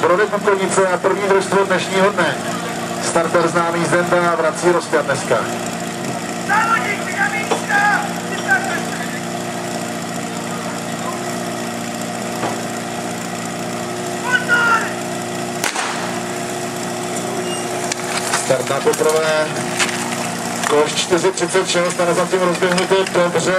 Brody Bukonice a první družstvo dnešního dne. Starter známý Zenda vrací rozpět dneska. Závodníci na! Start na poprvé. Koš 4.36 a na zatím rozběhnuté dobře.